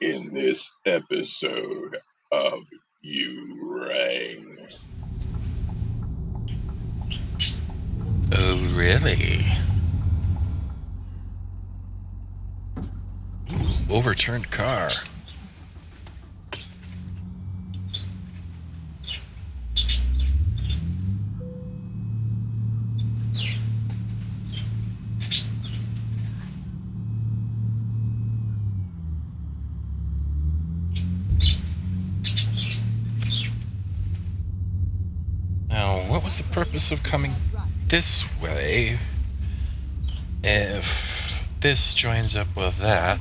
in this episode of You Rang. Oh, really? Overturned car. Purpose of coming this way if this joins up with that?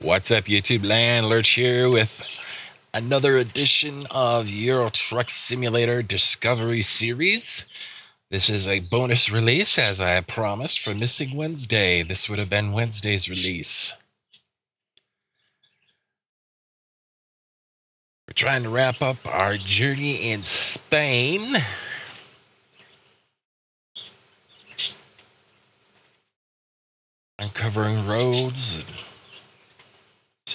What's up, YouTube land? Lurrch here with another edition of Euro Truck Simulator Discovery Series. This is a bonus release, as I promised, for Missing Wednesday. This would have been Wednesday's release. We're trying to wrap up our journey in Spain. Uncovering roads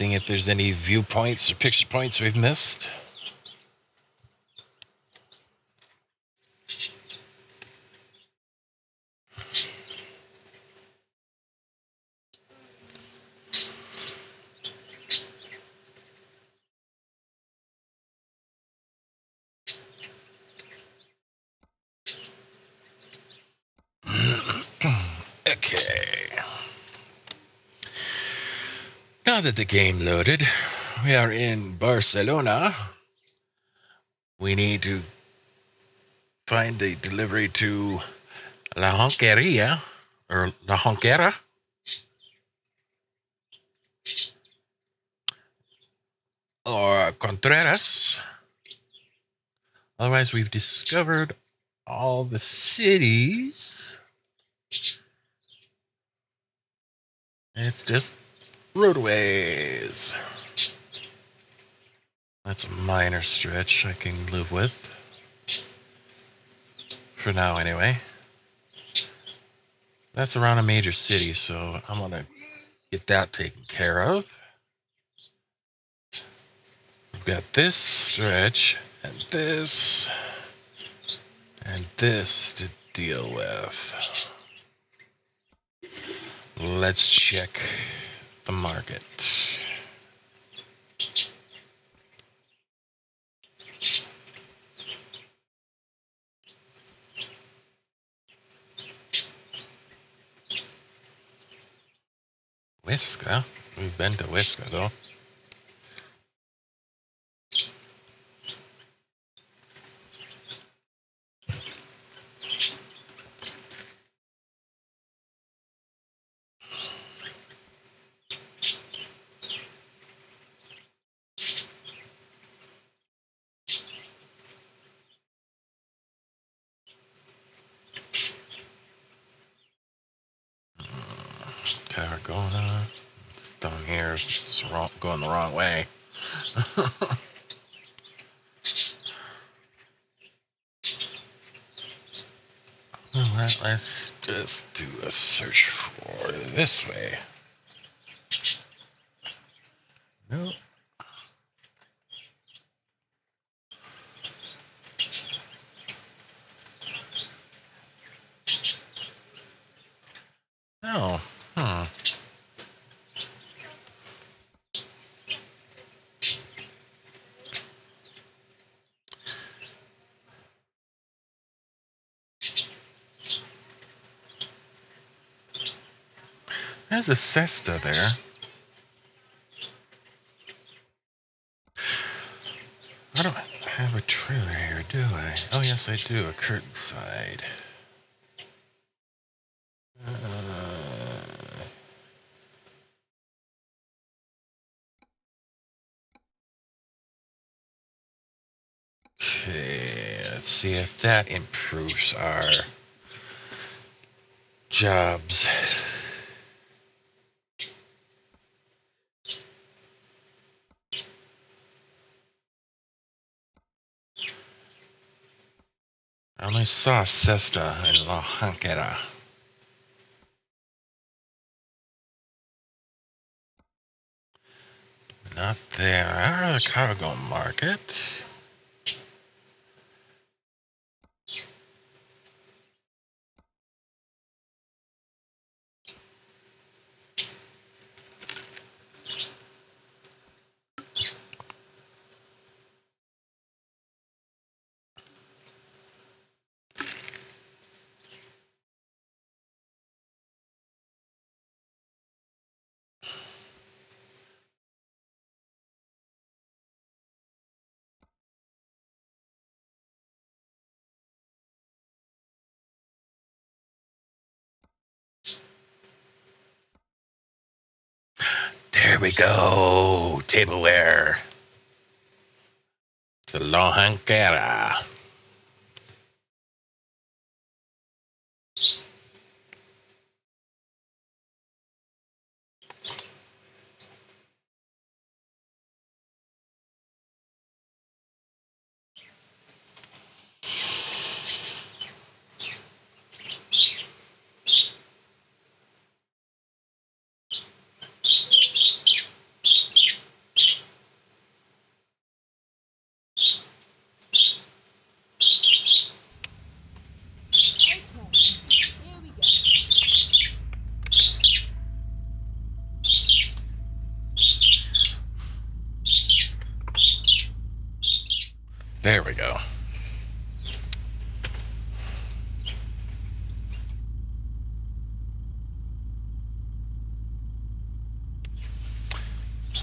seeing if there's any viewpoints or picture points we've missed. okay. That the game loaded, we are in Barcelona. We need to find a delivery to La Honqueria or La Jonquera. Or Contreras. Otherwise, we've discovered all the cities. It's just roadways. That's a minor stretch I can live with. For now, anyway. That's around a major city, so I'm gonna get that taken care of. We've got this stretch, and this, and this to deal with. Let's check the market. Huesca? We've been to Huesca though. Tarragona. It's down here. It's wrong, going the wrong way. Alright, let's just do a search for this way. Nope. No. Hmm. There's a cesta there. I don't have a trailer here, do I? Oh, yes, I do. A curtain side. Okay. Let's see if that improves our jobs. I saw Cesta and La Jonquera. Not there. The cargo market. There we go. Tableware. To La Jonquera. Okay, here we go. There we go.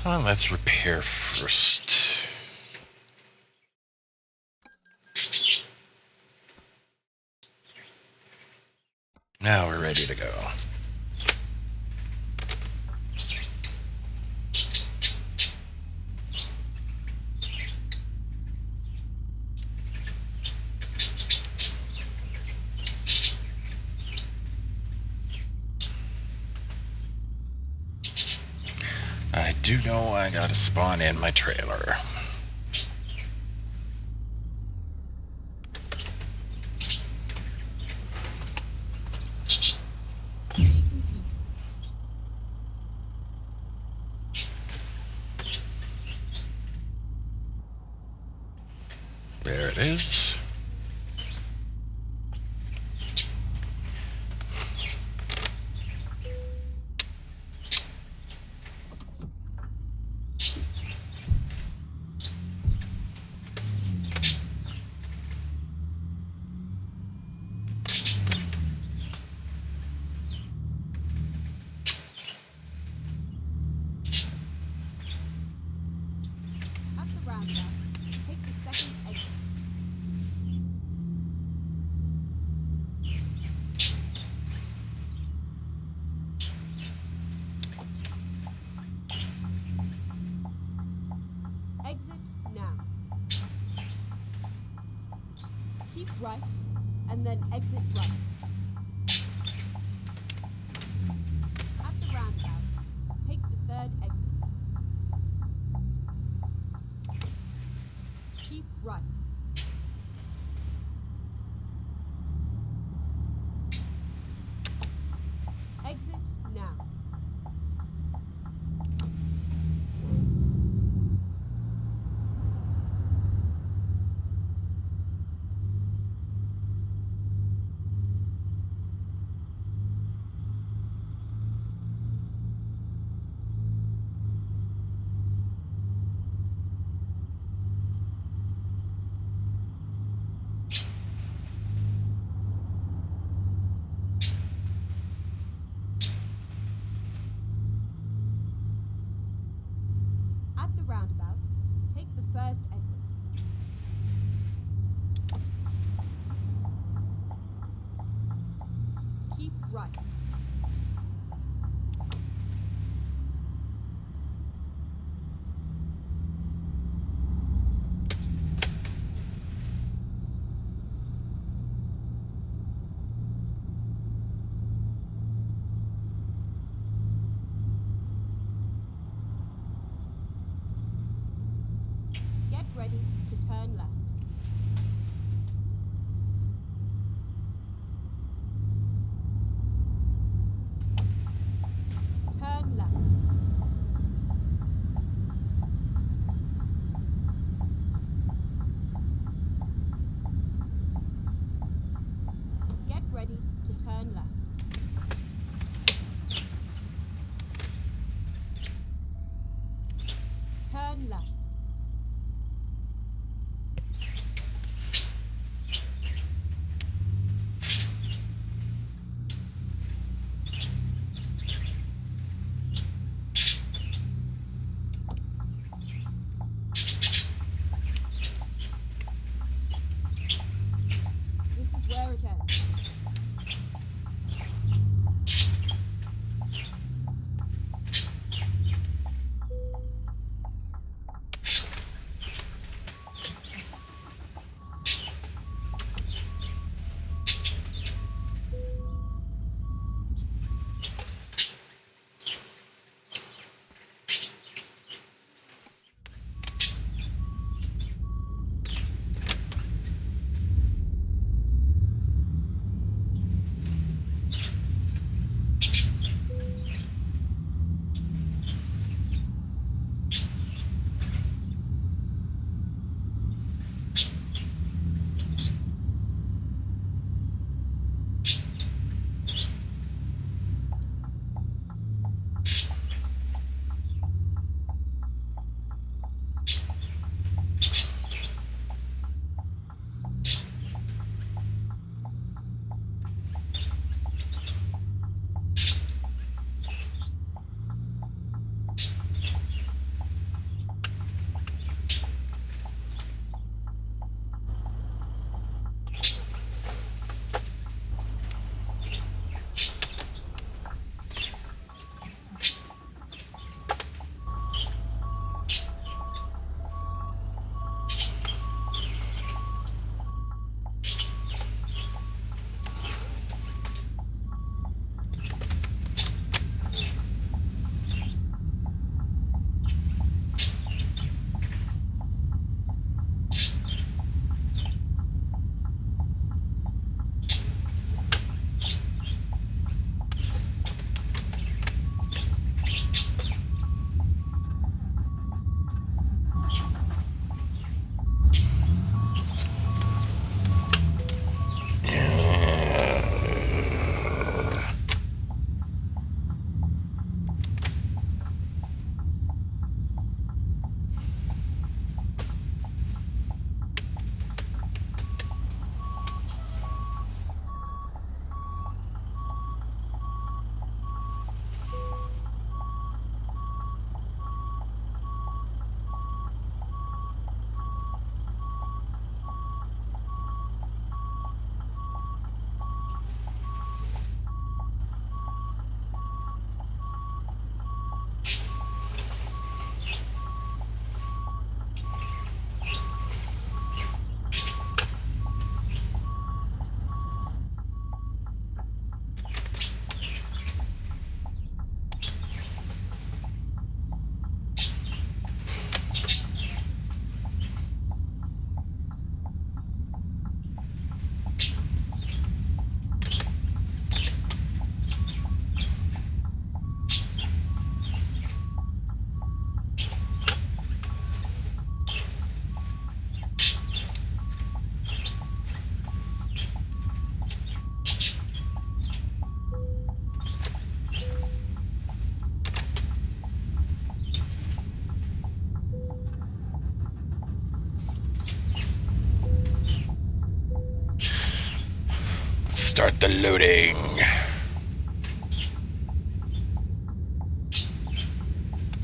Well, let's first. Now we're ready to go. I do know I gotta spawn in my trailer. Recomputing. There it is. At the roundabout, take the second exit. Exit now. Keep right, and then exit right. At the roundabout, take the third exit. Keep right. Exit now. At the roundabout, take the first exit. Keep right. ready to turn the loading.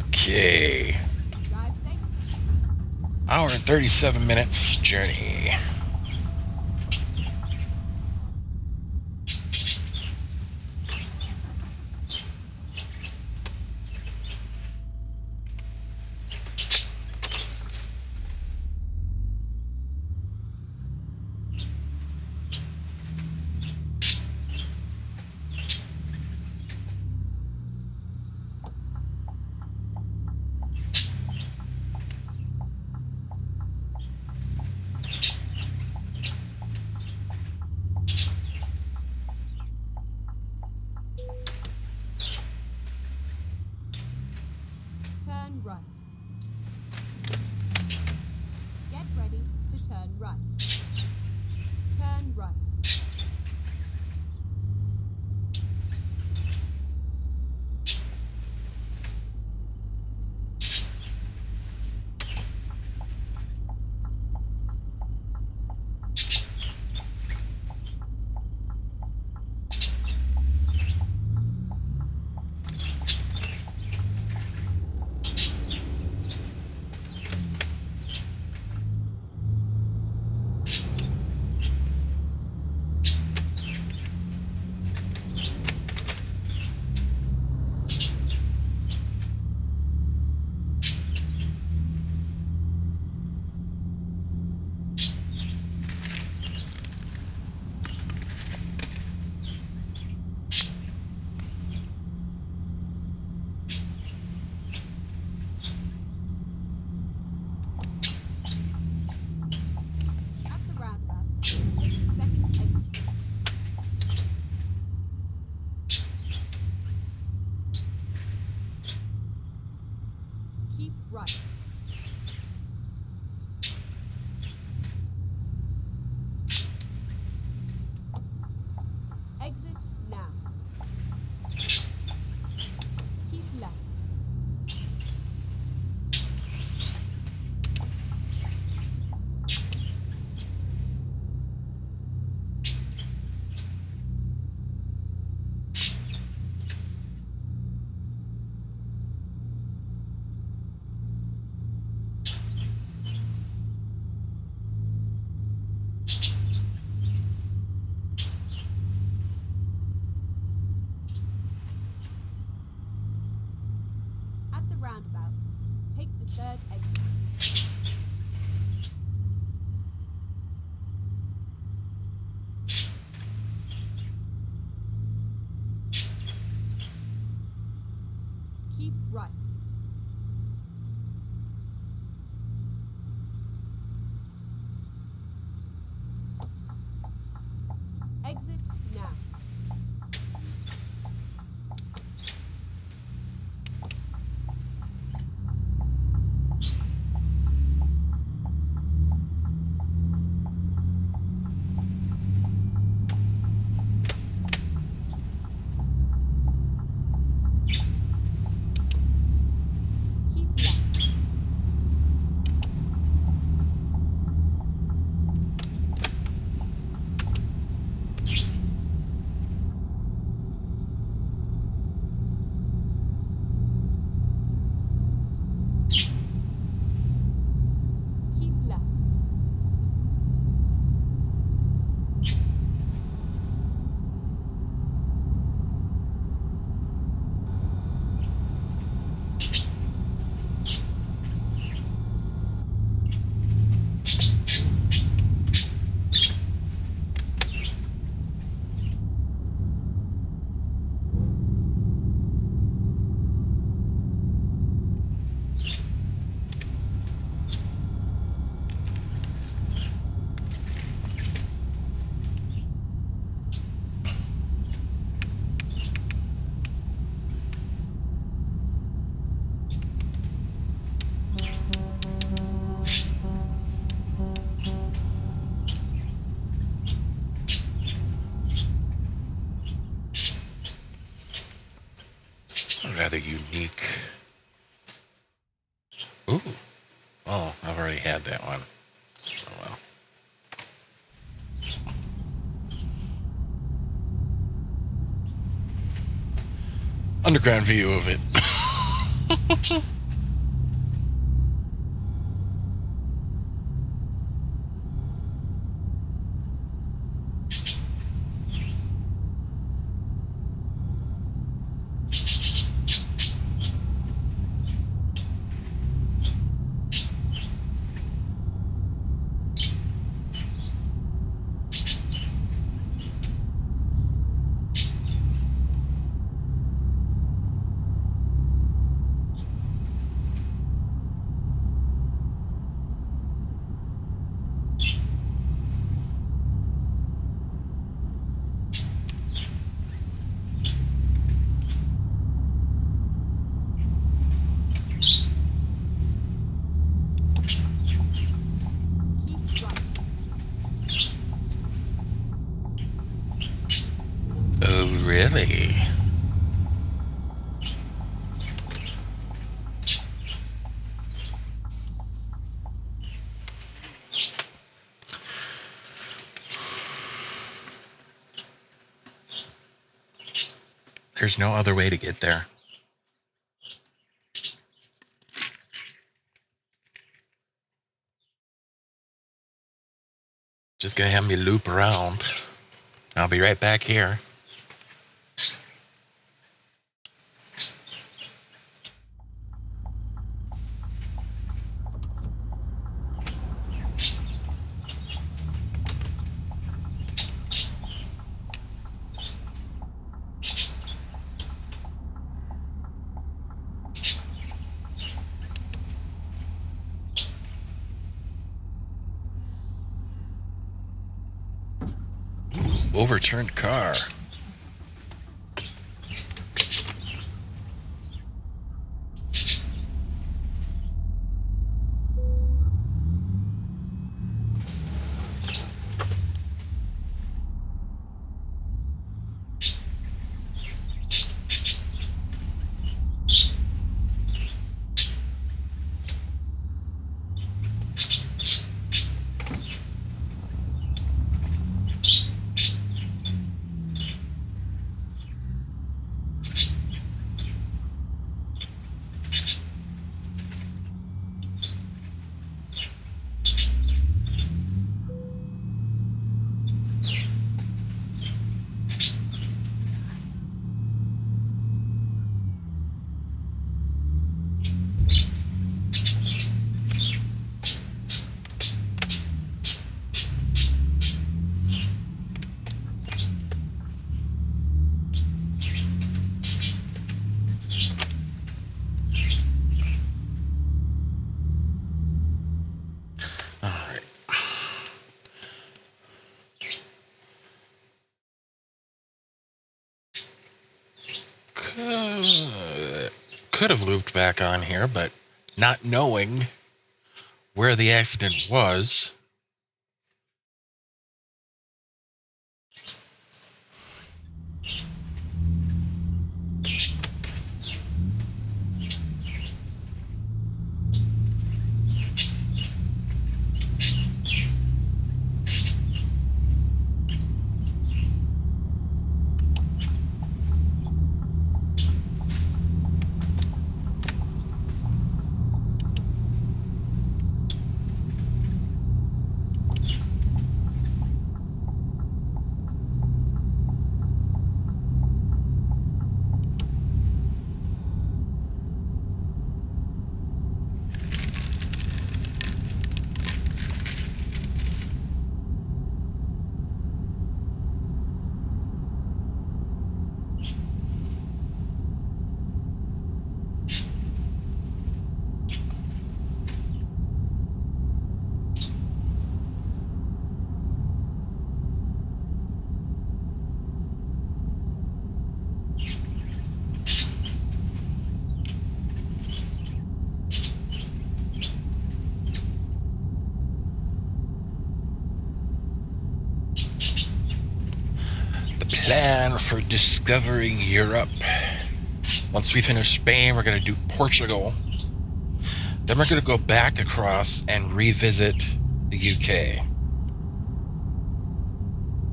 Okay. Hour and 37 minutes journey. Exit Underground view of it. Really? There's no other way to get there. Just gonna have me loop around. I'll be right back here. Overturned car. Alright. Could, could have looped back on here, but not knowing where the accident was. the plan for discovering Europe. Once we finish Spain, we're going to do Portugal. Then we're going to go back across and revisit the UK.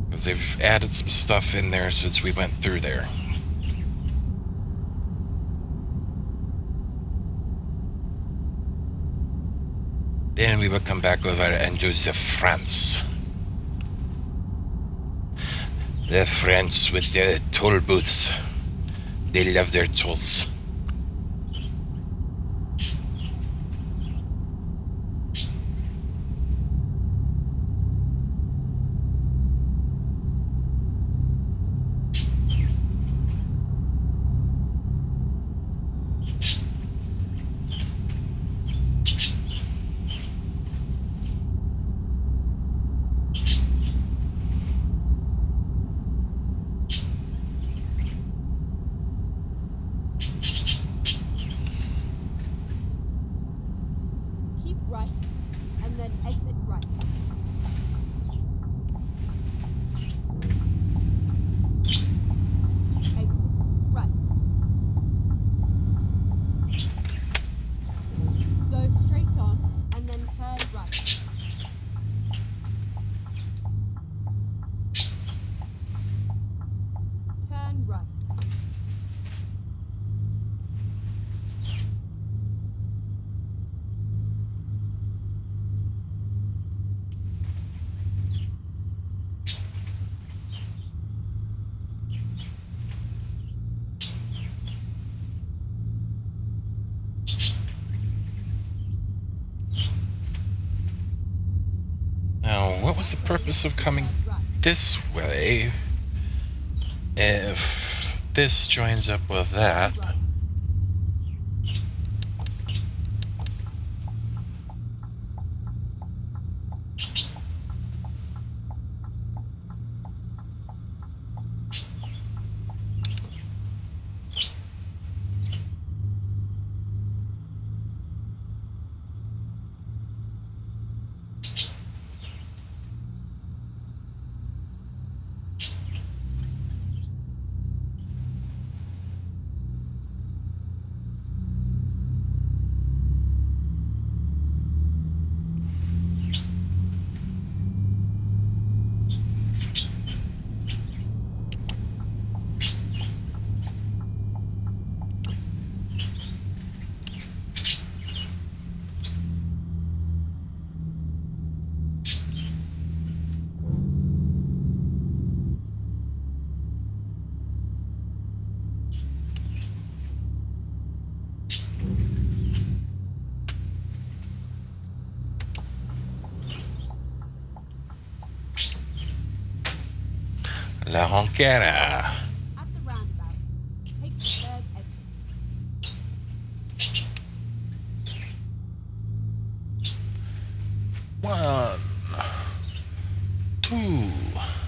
Because they've added some stuff in there since we went through there. Then we will come back over and do the France. The French with their toll booths. They love their tolls. Purpose of coming this way if this joins up with that? Uh, exit. One, two,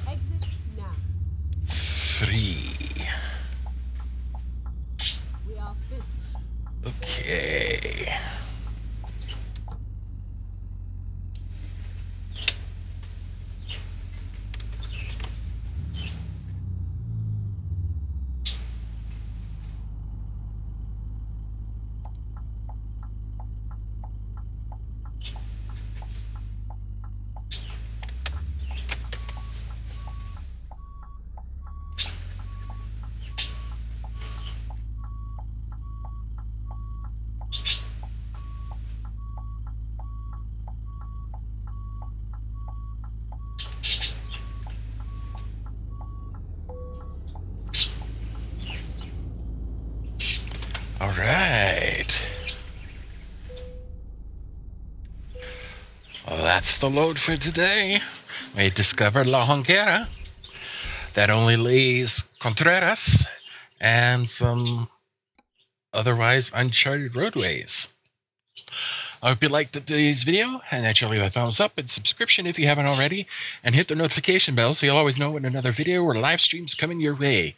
Exit now. three. We are finished. Okay. All right. Well, that's the load for today. We discovered La Jonquera. That only leaves Contreras and some otherwise uncharted roadways. I hope you liked today's video and that you leave a thumbs up and subscription if you haven't already, and hit the notification bell so you'll always know when another video or live stream's coming your way.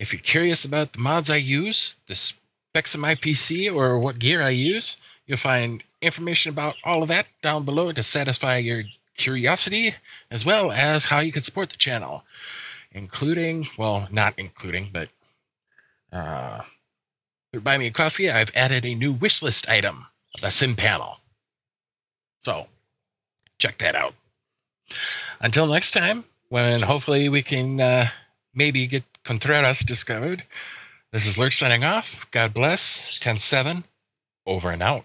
If you're curious about the mods I use, the specs of my PC, or what gear I use, you'll find information about all of that down below to satisfy your curiosity, as well as how you can support the channel, including, well, not including, but uh, buy me a coffee. I've added a new wish list item, the sim panel. So check that out. Until next time, when hopefully we can uh, maybe get Contreras discovered. This is Lurrch signing off. God bless. 10 7. Over and out.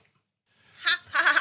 Ha ha